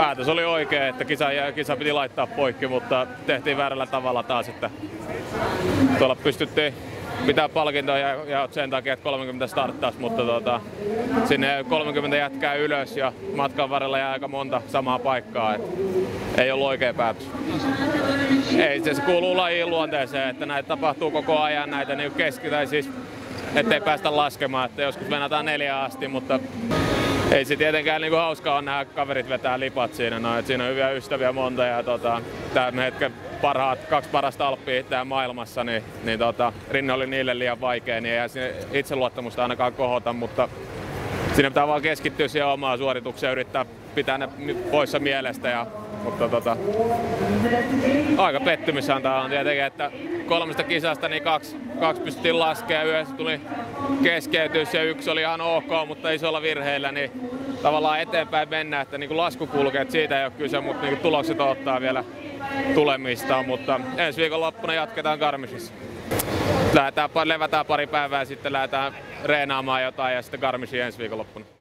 päätös oli oikea, että kisa, kisa piti laittaa poikki, mutta tehtiin väärällä tavalla taas, että tuolla pystyttiin pitää palkintoa ja, ja sen takia, että 30 starttaisi, mutta tota, sinne 30 jätkää ylös ja matkan varrella jää aika monta samaa paikkaa. Et ei ollut oikea päätös. Ei, se kuuluu lajiin luonteeseen, että näitä tapahtuu koko ajan, näitä niin keski, tai siis ettei päästä laskemaan, että joskus venataan neljä asti, mutta ei se tietenkään niin kuin hauskaa on nämä kaverit vetää lipat siinä. No, että siinä on hyviä ystäviä monta ja tota, tämän hetken parhaat, kaksi parasta alppia täällä maailmassa, niin, niin tota, rinne oli niille liian vaikea, niin ei itseluottamusta ainakaan kohota, mutta siinä pitää vaan keskittyä siihen omaan suoritukseen yrittää pitää ne poissa mielestä. Ja, mutta tota, aika pettymys tämä on tietenkin, että kolmesta kisasta niin kaksi, kaksi pystyttiin laskemaan, yhdessä tuli keskeytys ja yksi oli ihan ok, mutta isolla virheillä, niin tavallaan eteenpäin mennä, että niin kuin lasku kulkee, että siitä ei ole kyse, mutta niin kuin tulokset ottaa vielä tulemista, mutta ensi viikon loppuna jatketaan Garmisissa. Lähdetään, levätään pari päivää sitten lähdetään reenaamaan jotain ja sitten Garmisiin ensi viikon loppuna.